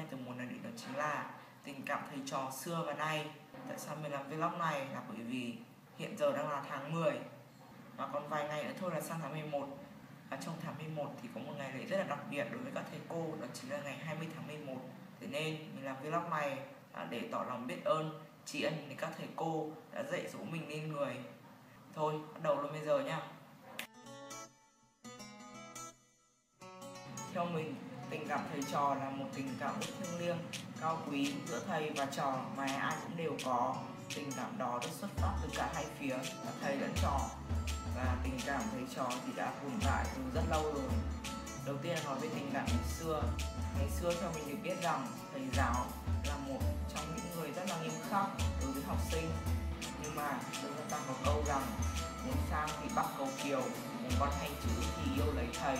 mình từng muốn nói đến đó chính là tình cảm thầy trò xưa và nay. Tại sao mình làm vlog này? Là bởi vì hiện giờ đang là tháng 10 và còn vài ngày nữa thôi là sang tháng 11 và trong tháng 11 thì có một ngày lễ rất là đặc biệt đối với các thầy cô, đó chính là ngày 20 tháng 11 thế nên mình làm vlog này là để tỏ lòng biết ơn, tri ân đến các thầy cô đã dạy dỗ mình nên người. Thôi, bắt đầu luôn bây giờ nhá. Theo mình tình cảm thầy trò là một tình cảm rất thiêng liêng, cao quý giữa thầy và trò mà ai cũng đều có. Tình cảm đó được xuất phát từ cả hai phía là thầy lẫn trò. Và tình cảm thầy trò thì đã tồn tại từ rất lâu rồi. Đầu tiên là nói về tình cảm ngày xưa. Ngày xưa theo mình được biết rằng thầy giáo là một trong những người rất là nghiêm khắc đối với học sinh. Nhưng mà dân dân ta có câu rằng, muốn sang thì bắc cầu kiều, muốn con hay chữ thì yêu lấy thầy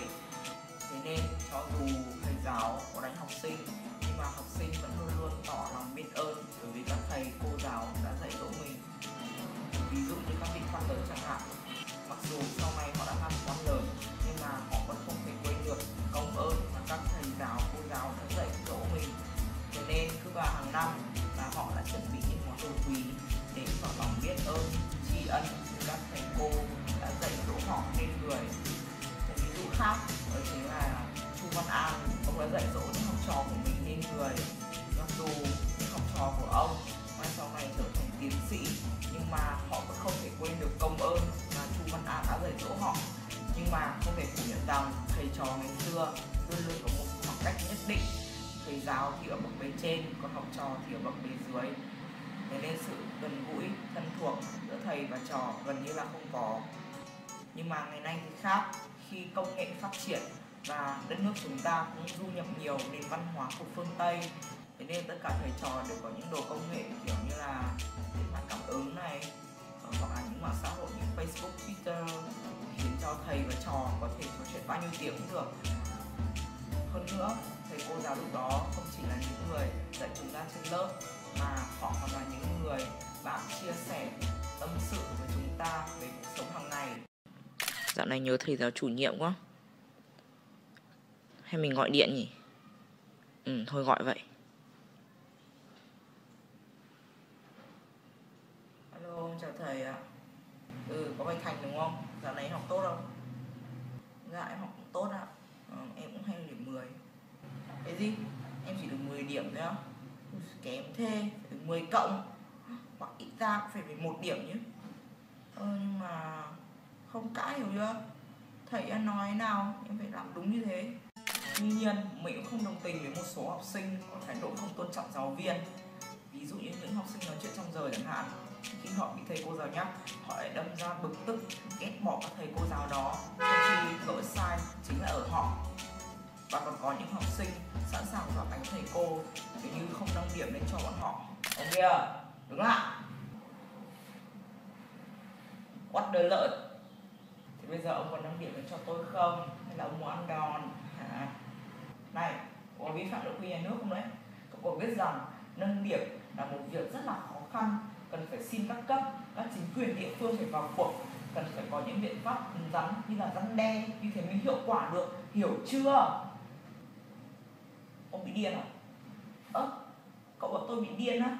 thế nên cho dù thầy giáo có đánh học sinh, nhưng mà học sinh vẫn luôn luôn tỏ lòng biết ơn đối với các thầy, cô giáo đã dạy dỗ mình. Ví dụ như các vị quan lớn chẳng hạn, mặc dù sau này họ đã làm quan lớn, nhưng mà họ vẫn không thể quên được công ơn mà các thầy giáo, cô giáo đã dạy dỗ mình. Thế nên cứ vào hàng năm là họ đã chuẩn bị những món đồ quý để tỏ lòng biết ơn, tri ân các thầy cô đã dạy dỗ họ nên người. Một ví dụ khác đó chính là chu văn an ông đã dạy dỗ những học trò của mình nên người mặc dù những học trò của ông. Mai sau này trở thành tiến sĩ. Nhưng mà họ vẫn không thể quên được công ơn mà chu văn an đã dạy dỗ họ. Nhưng mà không thể phủ nhận rằng thầy trò ngày xưa luôn luôn có một khoảng cách nhất định. Thầy giáo thì ở bậc bề trên, còn học trò thì ở bậc bề dưới. Thế nên sự gần gũi, thân thuộc giữa thầy và trò gần như là không có. Nhưng mà ngày nay thì khác khi công nghệ phát triển và đất nước chúng ta cũng du nhập nhiều nền văn hóa của phương Tây. Thế nên tất cả thầy trò đều có những đồ công nghệ kiểu như là điện thoại cảm ứng này ờ, hoặc là những mạng xã hội như Facebook, Twitter khiến cho thầy và trò có thể trò chuyện bao nhiêu tiếng cũng được. Hơn nữa thầy cô giáo lúc đó không chỉ là những người dạy chúng ta trên lớp mà họ còn là những người bạn chia sẻ tâm sự với chúng ta về cuộc sống hàng ngày. Dạo này nhớ thầy giáo chủ nhiệm quá. Hay mình gọi điện nhỉ? Ừ thôi gọi vậy. Alo chào thầy ạ. Ừ có bài Thành đúng không? Dạo này học tốt không? Dạ em học cũng tốt ạ. Ừ, Em cũng hay điểm 10 Cái gì? Em chỉ được 10 điểm thôi á. Kém thế Phải 10 cộng. Hoặc ít ra cũng phải 11 điểm nhé Ờ nhưng mà không cãi, hiểu chưa? Thầy đã nói nào? Em phải làm đúng như thế. Tuy nhiên, mình cũng không đồng tình với một số học sinh có thái độ không tôn trọng giáo viên. Ví dụ như những học sinh nói chuyện trong giờ chẳng hạn. Khi họ bị thầy cô giáo nhắc, họ lại đâm ra bực tức, ghét bỏ các thầy cô giáo đó. Trong khi lỗi sai chính là ở họ. Và còn có những học sinh sẵn sàng dọa đánh thầy cô nếu như không đăng điểm lên cho bọn họ. Ông kia, đứng lại. What the lợn? Bây giờ ông còn đang điểm cho tôi không? Hay là ông muốn ăn đòn? Hả? Này, có vi phạm nội quy nhà nước không đấy? Cậu có biết rằng nâng điểm là một việc rất là khó khăn. Cần phải xin các cấp, các chính quyền địa phương phải vào cuộc. Cần phải có những biện pháp rắn như là răn đe, như thế mới hiệu quả được. Hiểu chưa? Ông bị điên à? Ơ, cậu bảo tôi bị điên á?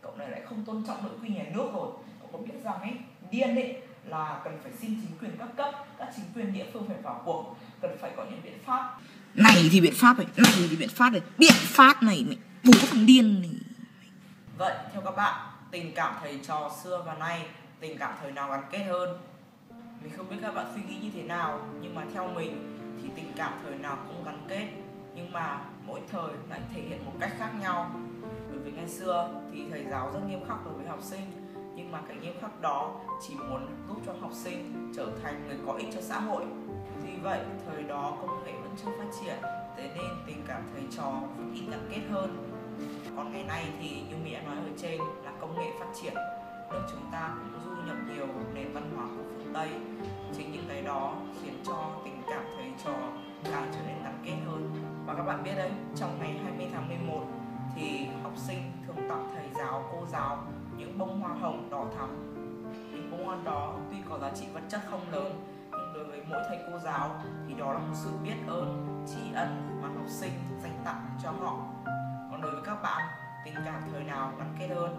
Cậu này lại không tôn trọng nội quy nhà nước rồi. Cậu có biết rằng ấy, điên ấy là cần phải xin chính quyền các cấp các chính quyền địa phương phải vào cuộc cần phải có những biện pháp. Này thì biện pháp này này thì biện pháp này biện pháp này mày bố thằng điên này. Vậy theo các bạn tình cảm thầy trò xưa và nay tình cảm thời nào gắn kết hơn? Mình không biết các bạn suy nghĩ như thế nào nhưng mà theo mình thì tình cảm thời nào cũng gắn kết nhưng mà mỗi thời lại thể hiện một cách khác nhau. Bởi vì ngày xưa thì thầy giáo rất nghiêm khắc đối với học sinh nhưng mà cái nghiêm khắc đó chỉ muốn giúp cho học sinh trở thành người có ích cho xã hội. Vì vậy, thời đó công nghệ vẫn chưa phát triển, thế nên tình cảm thầy trò vẫn ít gắn kết hơn. Còn ngày nay thì như mỹ đã nói ở trên là công nghệ phát triển, nước chúng ta cũng du nhập nhiều nền văn hóa của phương tây. Chính những cái đó khiến cho tình cảm thầy trò càng trở nên gắn kết hơn. Và các bạn biết đấy, trong ngày học sinh thường tặng thầy giáo, cô giáo những bông hoa hồng đỏ thắm. Những bông hoa đó tuy có giá trị vật chất không lớn, nhưng đối với mỗi thầy cô giáo thì đó là một sự biết ơn, tri ân mà học sinh dành tặng cho họ. Còn đối với các bạn, tình cảm thời nào gắn kết hơn?